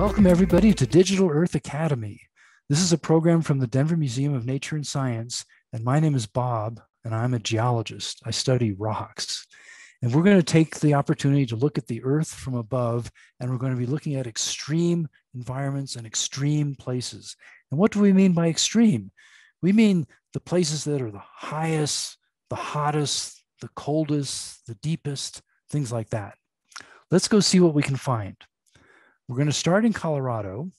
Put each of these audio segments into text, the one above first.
Welcome, everybody, to Digital Earth Academy. This is a program from the Denver Museum of Nature and Science, and my name is Bob, and I'm a geologist. I study rocks. And we're going to take the opportunity to look at the Earth from above, and we're going to be looking at extreme environments and extreme places. And what do we mean by extreme? We mean the places that are the highest, the hottest, the coldest, the deepest, things like that. Let's go see what we can find. We're going to start in Colorado,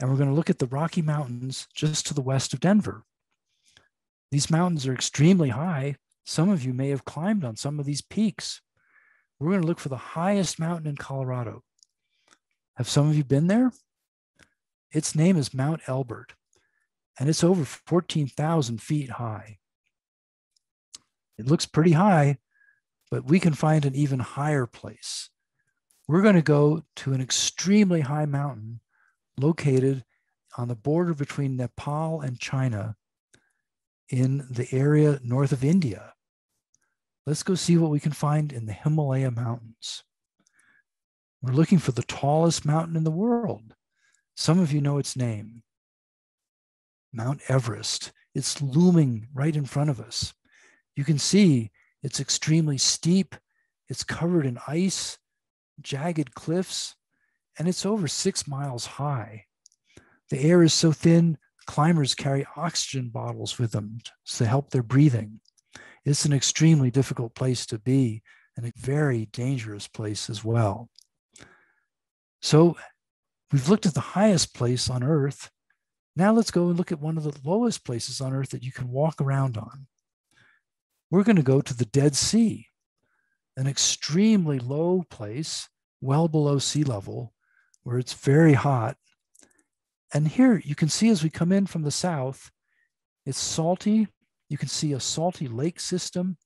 and we're going to look at the Rocky Mountains just to the west of Denver. These mountains are extremely high. Some of you may have climbed on some of these peaks. We're going to look for the highest mountain in Colorado. Have some of you been there? Its name is Mount Elbert, and it's over 14,000 feet high. It looks pretty high, but we can find an even higher place. We're going to go to an extremely high mountain located on the border between Nepal and China in the area north of India. Let's go see what we can find in the Himalaya Mountains. We're looking for the tallest mountain in the world. Some of you know its name Mount Everest. It's looming right in front of us. You can see it's extremely steep, it's covered in ice, jagged cliffs, and it's over six miles high. The air is so thin, climbers carry oxygen bottles with them to help their breathing. It's an extremely difficult place to be and a very dangerous place as well. So we've looked at the highest place on Earth. Now let's go and look at one of the lowest places on Earth that you can walk around on. We're going to go to the Dead Sea, an extremely low place, well below sea level, where it's very hot. And here you can see as we come in from the south, it's salty you can see a salty lake system,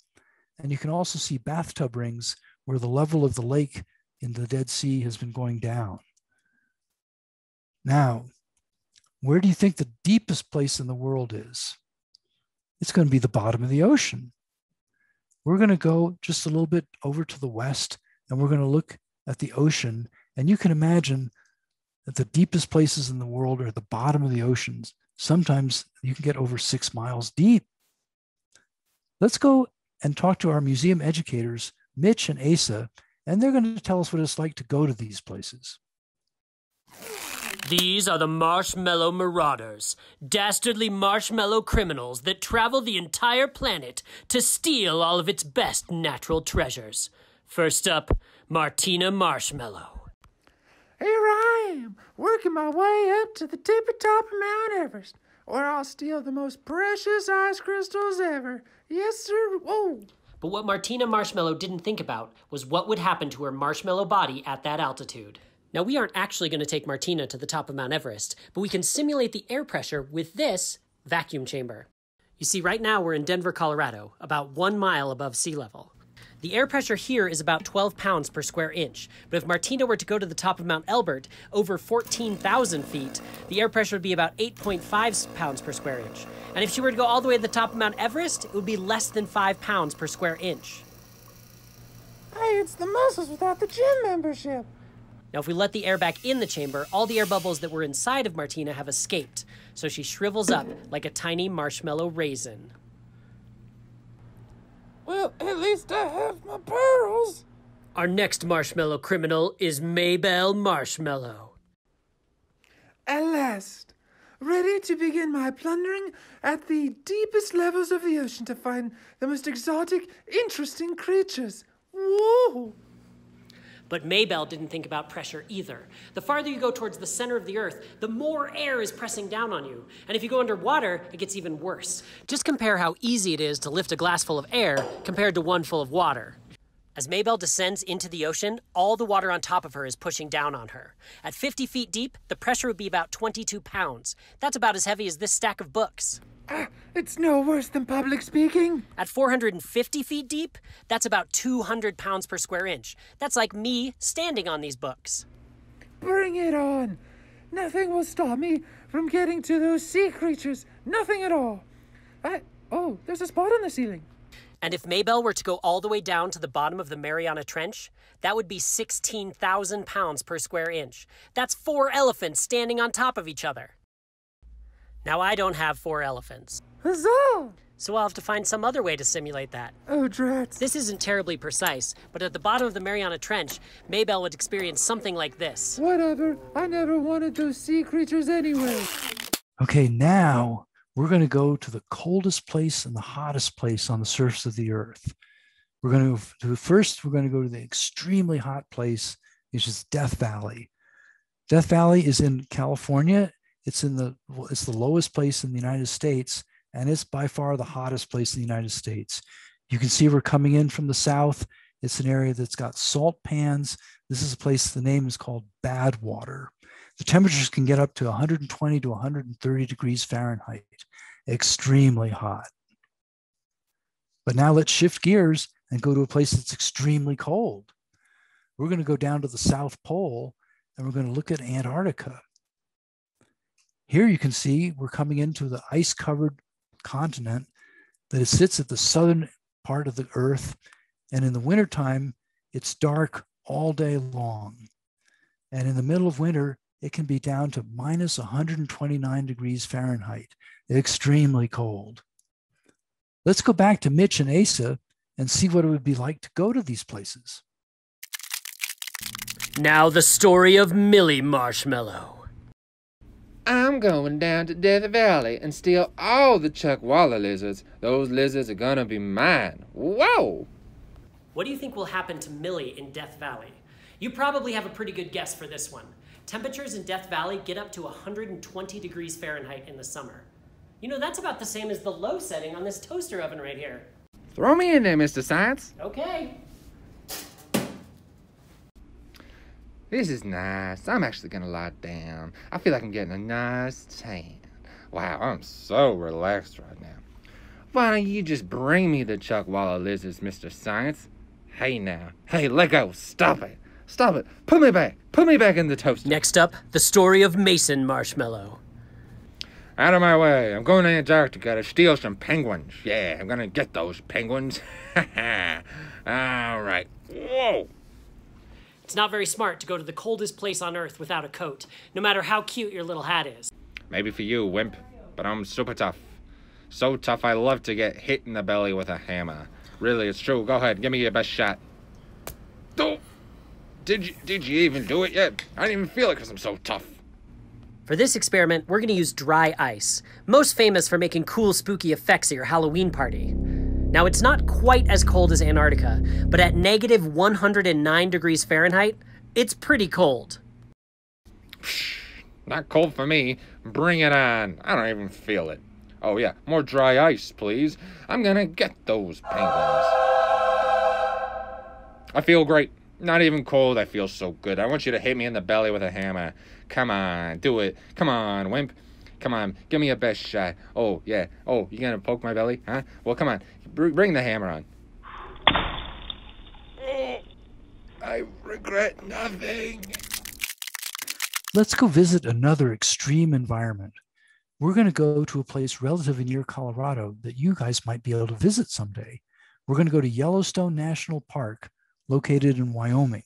and you can also see bathtub rings where the level of the lake in the Dead Sea has been going down. Now, where do you think the deepest place in the world is? It's going to be the bottom of the ocean. We're going to go just a little bit over to the west and we're going to look at the ocean. And you can imagine that the deepest places in the world are at the bottom of the oceans. Sometimes you can get over six miles deep. Let's go and talk to our museum educators, Mitch and Asa, and they're going to tell us what it's like to go to these places. These are the Marshmallow Marauders, dastardly marshmallow criminals that travel the entire planet to steal all of its best natural treasures. First up, Martina Marshmallow. Here I am, working my way up to the tippy top of Mount Everest, where I'll steal the most precious ice crystals ever Yes, sir. Whoa. But what Martina Marshmallow didn't think about was what would happen to her marshmallow body at that altitude. Now, we aren't actually going to take Martina to the top of Mount Everest, but we can simulate the air pressure with this vacuum chamber. You see, right now we're in Denver, Colorado, about one mile above sea level. The air pressure here is about 12 pounds per square inch, but if Martina were to go to the top of Mount Elbert, over 14,000 feet, the air pressure would be about 8.5 pounds per square inch. And if she were to go all the way to the top of Mount Everest, it would be less than 5 pounds per square inch. Hey, it's the muscles without the gym membership. Now, if we let the air back in the chamber, all the air bubbles that were inside of Martina have escaped, so she shrivels up like a tiny marshmallow raisin. Well, at least I have my pearls. Our next marshmallow criminal is Maybelle Marshmallow. At last, ready to begin my plundering at the deepest levels of the ocean to find the most exotic, interesting creatures. Whoa! But Maybelle didn't think about pressure either. The farther you go towards the center of the Earth, the more air is pressing down on you. And if you go underwater, it gets even worse. Just compare how easy it is to lift a glass full of air compared to one full of water. As Maybelle descends into the ocean, all the water on top of her is pushing down on her. At 50 feet deep, the pressure would be about 22 pounds. That's about as heavy as this stack of books. Ah, it's no worse than public speaking. At 450 feet deep, that's about 200 pounds per square inch. That's like me standing on these books. Bring it on. Nothing will stop me from getting to those sea creatures. Nothing at all. I. Oh, there's a spot on the ceiling. And if Maybelle were to go all the way down to the bottom of the Mariana Trench, that would be 16,000 pounds per square inch. That's four elephants standing on top of each other. Now, I don't have four elephants. Huzzah! So I'll have to find some other way to simulate that. Oh, drats. This isn't terribly precise, but at the bottom of the Mariana Trench, Maybelle would experience something like this. Whatever. I never wanted those sea creatures anyway. Okay, now we're going to go to the coldest place and the hottest place on the surface of the earth. We're going to do first, we're going to go to the extremely hot place, which is Death Valley. Death Valley is in California. It's in the it's the lowest place in the United States, and it's by far the hottest place in the United States. You can see we're coming in from the south. It's an area that's got salt pans. This is a place, the name is called Badwater. The temperatures can get up to 120 to 130 degrees Fahrenheit, extremely hot. But now let's shift gears and go to a place that's extremely cold. We're going to go down to the South Pole and we're going to look at Antarctica. Here you can see we're coming into the ice covered continent that sits at the southern part of the Earth. And in the wintertime, it's dark all day long. And in the middle of winter, it can be down to minus 129 degrees Fahrenheit, extremely cold. Let's go back to Mitch and Asa and see what it would be like to go to these places. Now, the story of Millie Marshmallow. I'm going down to Death Valley and steal all the chuckwalla lizards. Those lizards are gonna be mine. Whoa! What do you think will happen to Millie in Death Valley? You probably have a pretty good guess for this one. Temperatures in Death Valley get up to 120 degrees Fahrenheit in the summer. You know, that's about the same as the low setting on this toaster oven right here. Throw me in there, Mr. Science. Okay. This is nice. I'm actually gonna lie down. I feel like I'm getting a nice tan. Wow, I'm so relaxed right now. Why don't you just bring me the Chuck Chuckwalla lizards, Mr. Science? Hey now. Hey, let go. Stop it. Stop it. Put me back. Put me back in the toaster. Next up, the story of Mason Marshmallow. Out of my way. I'm going to Antarctica to steal some penguins. Yeah, I'm gonna get those penguins. Ha ha. All right. Whoa. It's not very smart to go to the coldest place on Earth without a coat, no matter how cute your little hat is. Maybe for you, wimp, but I'm super tough. So tough I love to get hit in the belly with a hammer. Really, it's true. Go ahead, give me your best shot. Oh, did you did you even do it yet? I didn't even feel it because I'm so tough. For this experiment, we're going to use dry ice, most famous for making cool, spooky effects at your Halloween party. Now, it's not quite as cold as Antarctica, but at negative 109 degrees Fahrenheit, it's pretty cold. Not cold for me. Bring it on. I don't even feel it. Oh, yeah, more dry ice, please. I'm gonna get those penguins. I feel great. Not even cold. I feel so good. I want you to hit me in the belly with a hammer. Come on, do it. Come on, wimp. Come on, give me a best shot. Oh, yeah. Oh, you gonna poke my belly? Huh? Well, come on. Br- bring the hammer on. I regret nothing. Let's go visit another extreme environment. We're going to go to a place relatively near Colorado that you guys might be able to visit someday. We're going to go to Yellowstone National Park, located in Wyoming.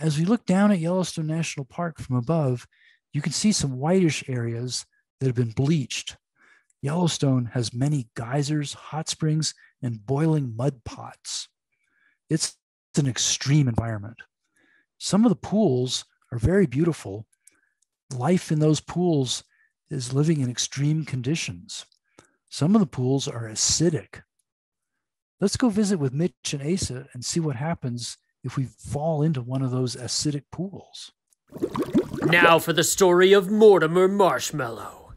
As we look down at Yellowstone National Park from above, you can see some whitish areas that have been bleached. Yellowstone has many geysers, hot springs, and boiling mud pots. It's an extreme environment. Some of the pools are very beautiful. Life in those pools is living in extreme conditions. Some of the pools are acidic. Let's go visit with Mitch and Asa and see what happens if we fall into one of those acidic pools. Now for the story of Mortimer Marshmallow.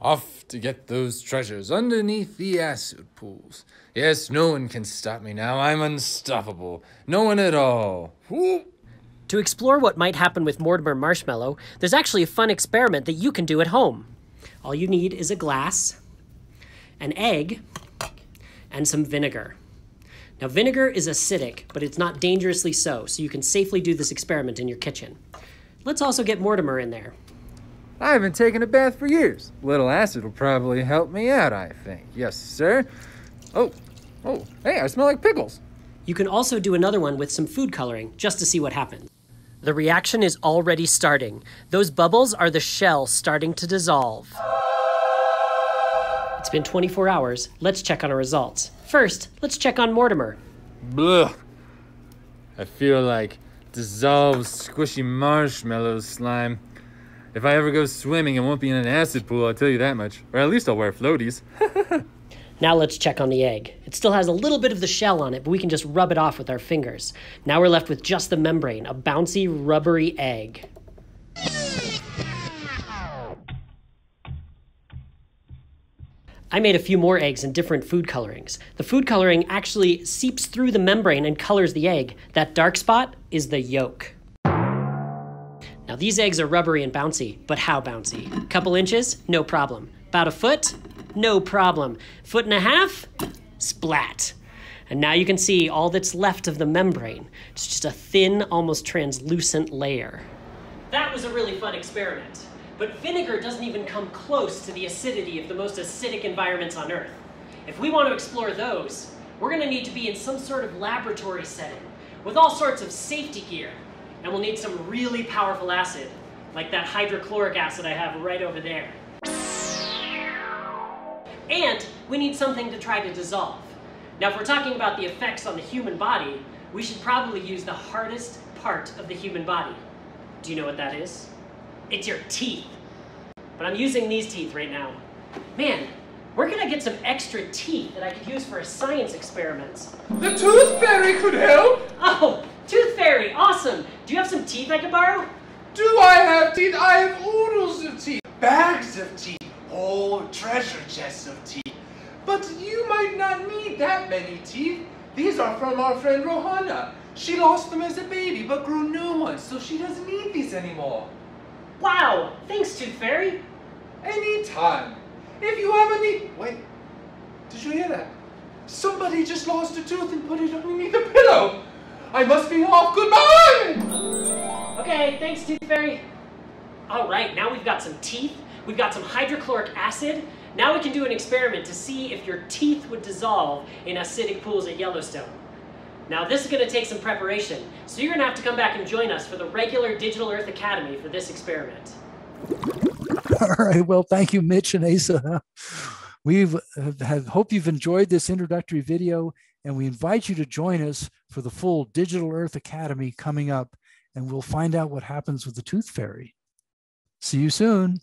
Off to get those treasures underneath the acid pools. Yes, no one can stop me now. I'm unstoppable. No one at all. Whoop. To explore what might happen with Mortimer Marshmallow, there's actually a fun experiment that you can do at home. All you need is a glass, an egg, and some vinegar. Now, vinegar is acidic, but it's not dangerously so, so you can safely do this experiment in your kitchen. Let's also get Mortimer in there. I haven't taken a bath for years. A little acid will probably help me out, I think. Yes, sir. Oh, oh, hey, I smell like pickles. You can also do another one with some food coloring just to see what happens. The reaction is already starting. Those bubbles are the shell starting to dissolve. It's been 24 hours. Let's check on our results. First, let's check on Mortimer. Blah. I feel like dissolved, squishy marshmallow slime. If I ever go swimming, it won't be in an acid pool, I'll tell you that much. Or at least I'll wear floaties. Now let's check on the egg. It still has a little bit of the shell on it, but we can just rub it off with our fingers. Now we're left with just the membrane, a bouncy, rubbery egg. I made a few more eggs in different food colorings. The food coloring actually seeps through the membrane and colors the egg. That dark spot is the yolk. Now these eggs are rubbery and bouncy, but how bouncy? Couple inches? No problem. About a foot? No problem. Foot and a half? Splat. And now you can see all that's left of the membrane. It's just a thin, almost translucent layer. That was a really fun experiment. But vinegar doesn't even come close to the acidity of the most acidic environments on Earth. If we want to explore those, we're going to need to be in some sort of laboratory setting with all sorts of safety gear. And we'll need some really powerful acid, like that hydrochloric acid I have right over there. And we need something to try to dissolve. Now, if we're talking about the effects on the human body, we should probably use the hardest part of the human body. Do you know what that is? It's your teeth. But I'm using these teeth right now. Man, where can I get some extra teeth that I could use for a science experiment? The tooth fairy could help. Oh, tooth fairy, awesome. Do you have some teeth I could borrow? Do I have teeth? I have oodles of teeth, bags of teeth, whole treasure chests of teeth. But you might not need that many teeth. These are from our friend Rohana. She lost them as a baby, but grew new ones, so she doesn't need these anymore. Wow, thanks, tooth fairy. Anytime. If you have any. Wait, did you hear that? Somebody just lost a tooth and put it underneath the pillow. I must be off. Goodbye! Okay, thanks, Tooth Fairy. All right, now we've got some teeth, we've got some hydrochloric acid. Now we can do an experiment to see if your teeth would dissolve in acidic pools at Yellowstone. Now this is going to take some preparation, so you're going to have to come back and join us for the regular Digital Earth Academy for this experiment. All right. Well, thank you, Mitch and Asa. We've uh, have, hope you've enjoyed this introductory video, and we invite you to join us for the full Digital Earth Academy coming up, and we'll find out what happens with the Tooth Fairy. See you soon.